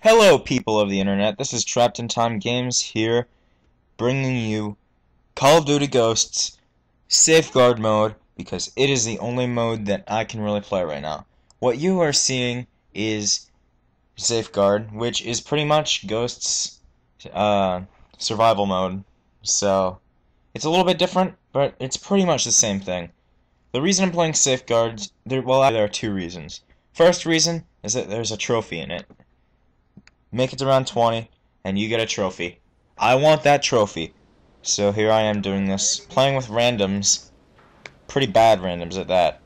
Hello, people of the internet. This is Trapped in Time Games here, bringing you Call of Duty Ghosts Safeguard mode because it is the only mode that I can really play right now. What you are seeing is Safeguard, which is pretty much Ghosts uh, survival mode. So it's a little bit different, but it's pretty much the same thing. The reason I'm playing Safeguard, there well, there are two reasons. First reason is that there's a trophy in it make it to round 20, and you get a trophy. I want that trophy. So here I am doing this, playing with randoms, pretty bad randoms at that.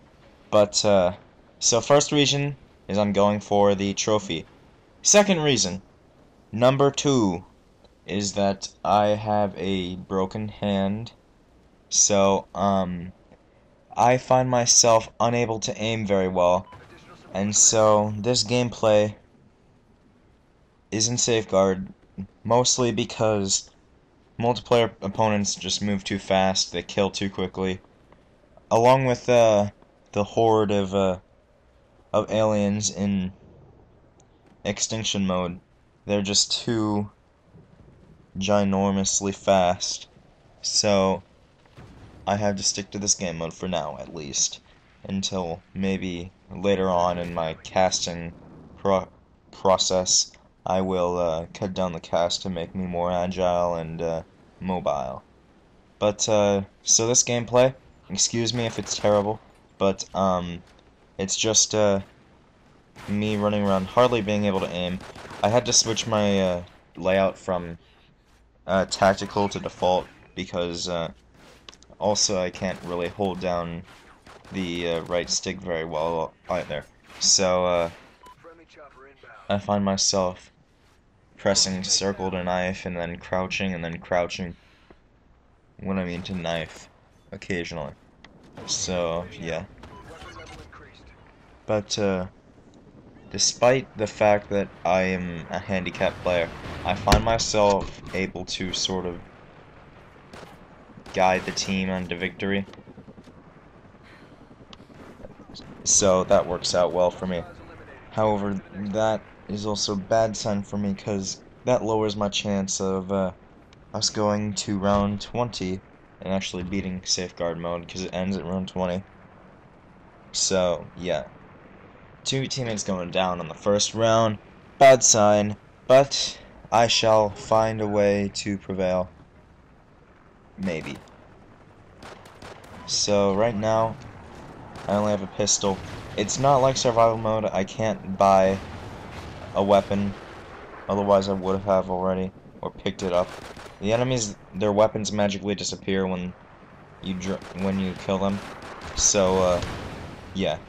But, uh, so first reason is I'm going for the trophy. Second reason, number two, is that I have a broken hand. So, um, I find myself unable to aim very well. And so, this gameplay is in Safeguard, mostly because multiplayer opponents just move too fast, they kill too quickly, along with uh, the horde of uh, of aliens in extinction mode. They're just too ginormously fast, so I have to stick to this game mode for now, at least, until maybe later on in my casting pro process I will uh, cut down the cast to make me more agile and uh, mobile. But, uh, so this gameplay, excuse me if it's terrible, but, um, it's just, uh, me running around, hardly being able to aim. I had to switch my, uh, layout from, uh, tactical to default, because, uh, also I can't really hold down the, uh, right stick very well either. So, uh, I find myself pressing circle to knife and then crouching and then crouching when I mean to knife occasionally. So, yeah. But, uh, despite the fact that I am a handicapped player, I find myself able to sort of guide the team onto victory. So that works out well for me. However, that is also a bad sign for me because that lowers my chance of uh, us going to round 20 and actually beating safeguard mode because it ends at round 20. So, yeah. Two teammates going down on the first round. Bad sign, but I shall find a way to prevail. Maybe. So, right now, I only have a pistol. It's not like survival mode. I can't buy a weapon. Otherwise, I would have already or picked it up. The enemies, their weapons magically disappear when you when you kill them. So, uh, yeah,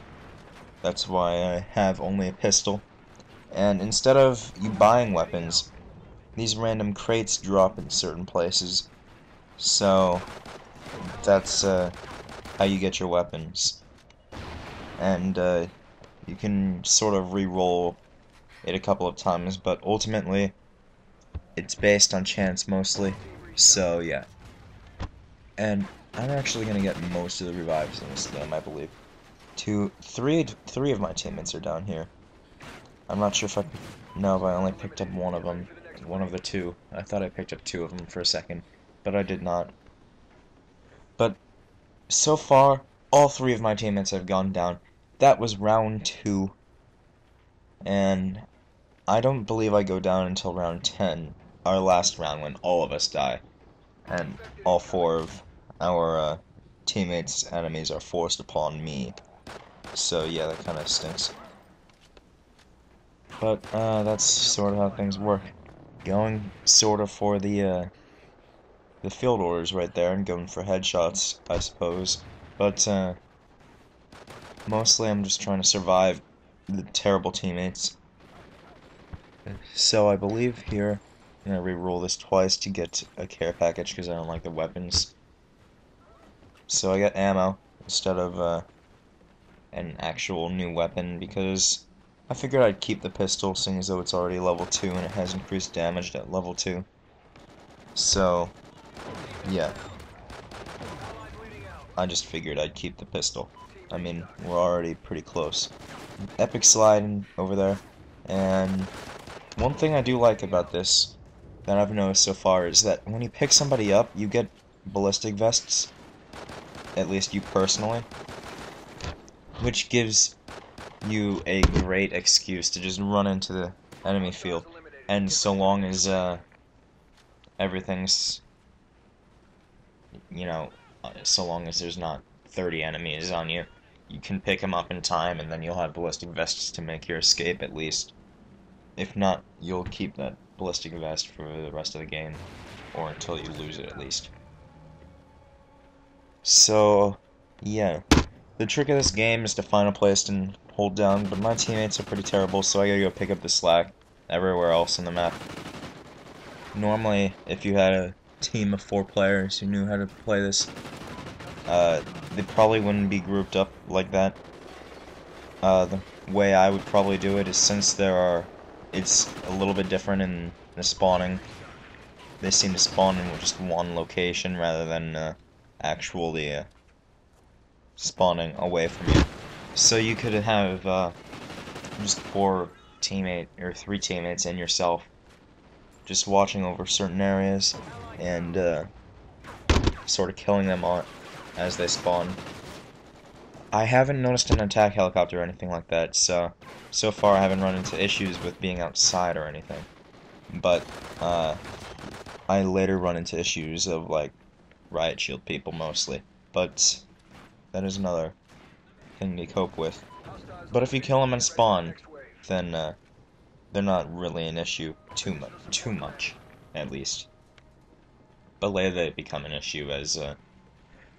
that's why I have only a pistol. And instead of you buying weapons, these random crates drop in certain places. So, that's uh, how you get your weapons and uh, you can sort of re-roll it a couple of times, but ultimately it's based on chance mostly, so yeah. And I'm actually gonna get most of the revives in this game, I believe. Two, three, three of my teammates are down here. I'm not sure if I, no, but I only picked up one of them, one of the two. I thought I picked up two of them for a second, but I did not. But so far, all three of my teammates have gone down. That was round two. And I don't believe I go down until round 10, our last round when all of us die. And all four of our uh, teammates' enemies are forced upon me. So yeah, that kind of stinks. But uh, that's sort of how things work. Going sort of for the uh, the field orders right there and going for headshots, I suppose. But uh, mostly I'm just trying to survive the terrible teammates. So I believe here, I'm going to re-roll this twice to get a care package because I don't like the weapons. So I got ammo instead of uh, an actual new weapon because I figured I'd keep the pistol seeing as though it's already level 2 and it has increased damage at level 2. So, yeah. I just figured I'd keep the pistol. I mean, we're already pretty close. Epic slide over there, and one thing I do like about this that I've noticed so far is that when you pick somebody up, you get ballistic vests. At least you personally. Which gives you a great excuse to just run into the enemy field. And so long as uh, everything's, you know, so long as there's not 30 enemies on you, you can pick them up in time and then you'll have ballistic vests to make your escape at least. If not, you'll keep that ballistic vest for the rest of the game, or until you lose it at least. So, yeah. The trick of this game is to find a place and hold down, but my teammates are pretty terrible, so I gotta go pick up the slack everywhere else on the map. Normally, if you had a team of four players who knew how to play this, uh, they probably wouldn't be grouped up like that. Uh, the way I would probably do it is since there are, it's a little bit different in the spawning. They seem to spawn in just one location rather than uh, actually uh, spawning away from you. So you could have uh, just four teammate or three teammates and yourself just watching over certain areas and uh, sort of killing them on as they spawn. I haven't noticed an attack helicopter or anything like that, so so far I haven't run into issues with being outside or anything. But uh, I later run into issues of like riot shield people mostly. But that is another thing to cope with. But if you kill them and spawn, then uh, they're not really an issue too much. Too much, at least. But later they become an issue as uh,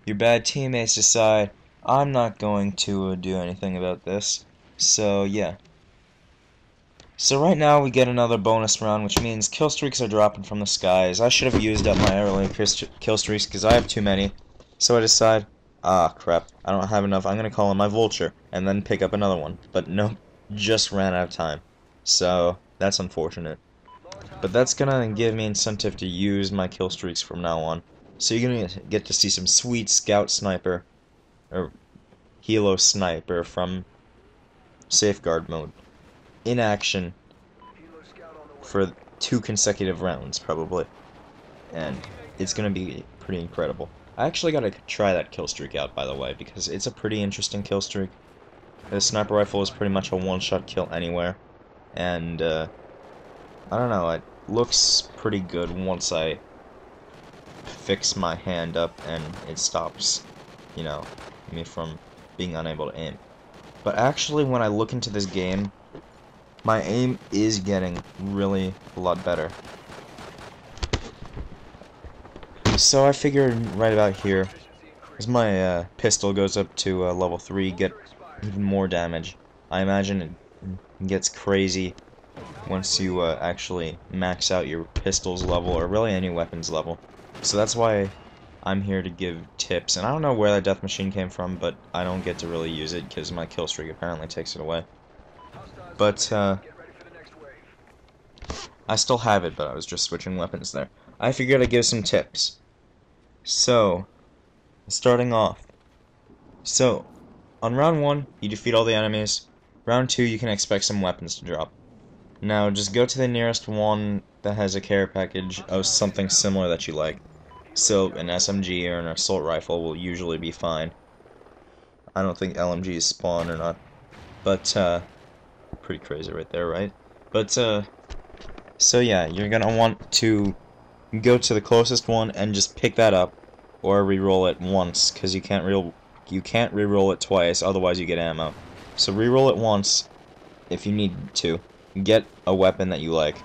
your bad teammates decide, I'm not going to uh, do anything about this. So, yeah. So right now we get another bonus round, which means kill streaks are dropping from the skies. I should have used up my early kill streaks because I have too many. So I decide, ah, crap, I don't have enough. I'm going to call in my vulture and then pick up another one. But nope, just ran out of time. So that's unfortunate. But that's going to give me incentive to use my kill streaks from now on. So you're gonna get to see some sweet scout sniper, or helo sniper from safeguard mode, in action for two consecutive rounds probably, and it's gonna be pretty incredible. I actually gotta try that kill streak out by the way because it's a pretty interesting kill streak. The sniper rifle is pretty much a one-shot kill anywhere, and uh, I don't know, it looks pretty good once I fix my hand up and it stops, you know, me from being unable to aim. But actually, when I look into this game, my aim is getting really a lot better. So I figured right about here, as my uh, pistol goes up to uh, level 3, get even more damage. I imagine it gets crazy once you uh, actually max out your pistol's level, or really any weapon's level. So that's why I'm here to give tips. And I don't know where that death machine came from, but I don't get to really use it because my kill streak apparently takes it away. But, uh, I still have it, but I was just switching weapons there. I figured I'd give some tips. So, starting off. So, on round 1, you defeat all the enemies. Round 2, you can expect some weapons to drop. Now, just go to the nearest one that has a care package of something similar that you like. So, an SMG or an assault rifle will usually be fine. I don't think LMGs spawn or not. But, uh, pretty crazy right there, right? But, uh, so yeah, you're gonna want to go to the closest one and just pick that up, or re-roll it once, because you can't re you can't re-roll it twice, otherwise you get ammo. So re-roll it once, if you need to, get a weapon that you like,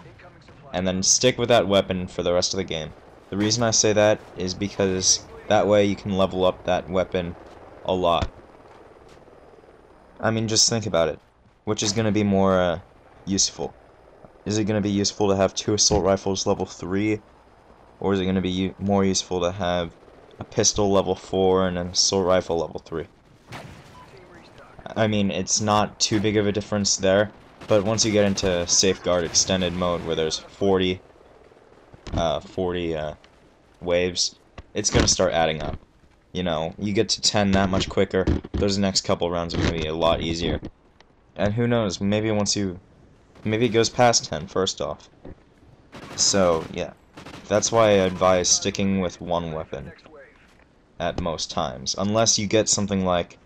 and then stick with that weapon for the rest of the game. The reason I say that is because that way you can level up that weapon a lot. I mean, just think about it. Which is going to be more uh, useful? Is it going to be useful to have two assault rifles level 3? Or is it going to be more useful to have a pistol level 4 and an assault rifle level 3? I mean, it's not too big of a difference there, but once you get into Safeguard Extended mode, where there's 40, uh, 40 uh, waves, it's going to start adding up. You know, you get to 10 that much quicker, those next couple rounds are going to be a lot easier. And who knows, maybe once you maybe it goes past 10, first off. So, yeah. That's why I advise sticking with one weapon at most times. Unless you get something like,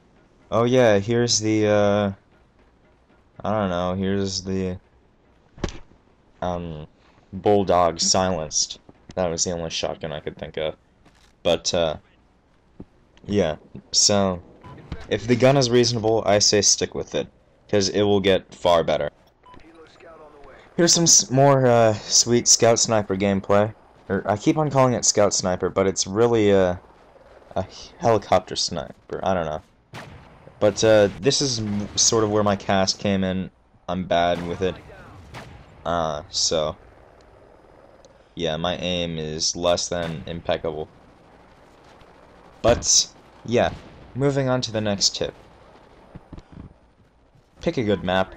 oh yeah, here's the, uh, I don't know, here's the, um, Bulldog silenced. That was the only shotgun I could think of. But, uh, yeah, so, if the gun is reasonable, I say stick with it, because it will get far better. Here's some more, uh, sweet Scout Sniper gameplay. Or, I keep on calling it Scout Sniper, but it's really, uh, a helicopter sniper. I don't know. But, uh, this is sort of where my cast came in. I'm bad with it. Uh, so... Yeah, my aim is less than impeccable. But, yeah, moving on to the next tip. Pick a good map.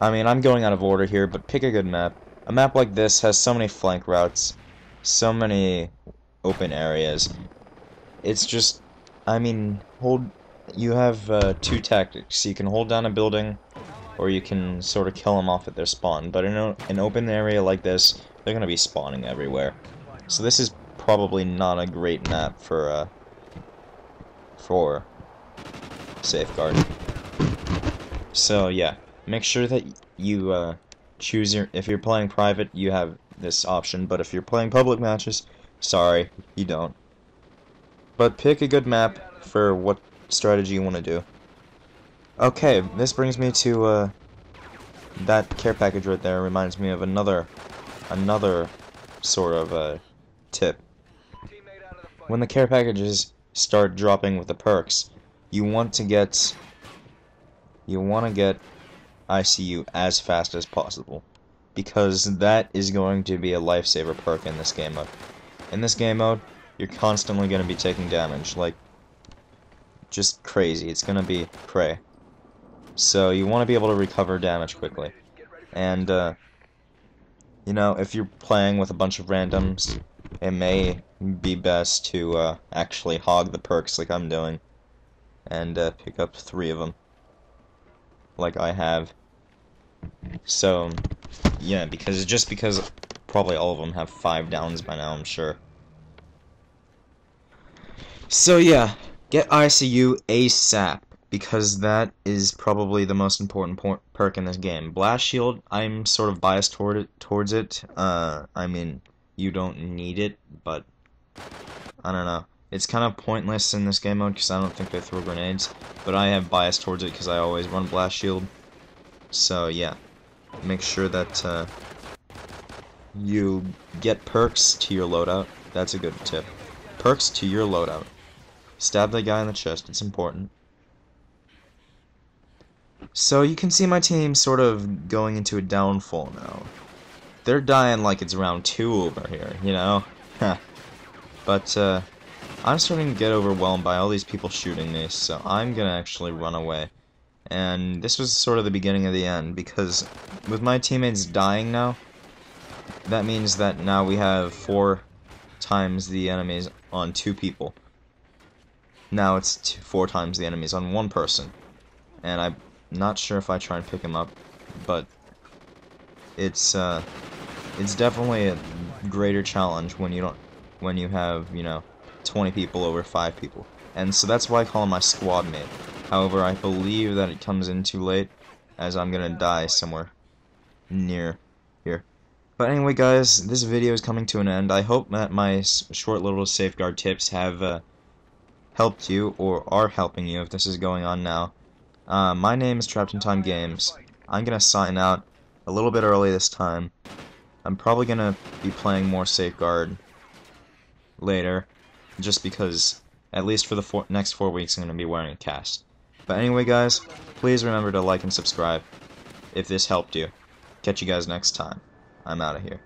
I mean, I'm going out of order here, but pick a good map. A map like this has so many flank routes, so many open areas. It's just, I mean, hold. You have uh, two tactics. You can hold down a building, or you can sort of kill them off at their spawn. But in an open area like this, they're gonna be spawning everywhere. So this is probably not a great map for uh, for safeguard. So yeah, make sure that you uh, choose your. If you're playing private, you have this option. But if you're playing public matches, sorry, you don't. But pick a good map for what strategy you want to do. Okay, this brings me to uh, that care package right there. Reminds me of another, another sort of uh, tip. When the care packages start dropping with the perks, you want to get, you want to get ICU as fast as possible because that is going to be a lifesaver perk in this game mode. In this game mode, you're constantly going to be taking damage, like, just crazy. It's going to be prey. So you want to be able to recover damage quickly. And, uh, you know, if you're playing with a bunch of randoms, it may be best to uh, actually hog the perks like I'm doing. And uh, pick up three of them. Like I have. So, yeah, because just because probably all of them have five downs by now, I'm sure. So yeah, get ICU ASAP, because that is probably the most important perk in this game. Blast Shield, I'm sort of biased toward it, towards it. Uh, I mean, you don't need it, but I don't know. It's kind of pointless in this game mode because I don't think they throw grenades, but I have bias towards it because I always run Blast Shield. So yeah, make sure that uh, you get perks to your loadout. That's a good tip. Perks to your loadout. Stab the guy in the chest, it's important. So you can see my team sort of going into a downfall now. They're dying like it's round two over here, you know? but, uh, I'm starting to get overwhelmed by all these people shooting me, so I'm gonna actually run away. And this was sort of the beginning of the end, because with my teammates dying now, that means that now we have four times the enemies on two people. Now it's four times the enemies on one person. And I'm not sure if I try and pick him up, but it's uh, it's definitely a greater challenge when you don't when you have you know 20 people over five people. And so that's why I call him my squad mate. However, I believe that it comes in too late, as I'm gonna die somewhere near here. But anyway, guys, this video is coming to an end. I hope that my short little safeguard tips have uh, helped you or are helping you if this is going on now. Uh, my name is Trapped in Time Games. I'm going to sign out a little bit early this time. I'm probably going to be playing more Safeguard later, just because, at least for the four, next four weeks, I'm going to be wearing a cast. But anyway, guys, please remember to like and subscribe if this helped you. Catch you guys next time. I'm out of here.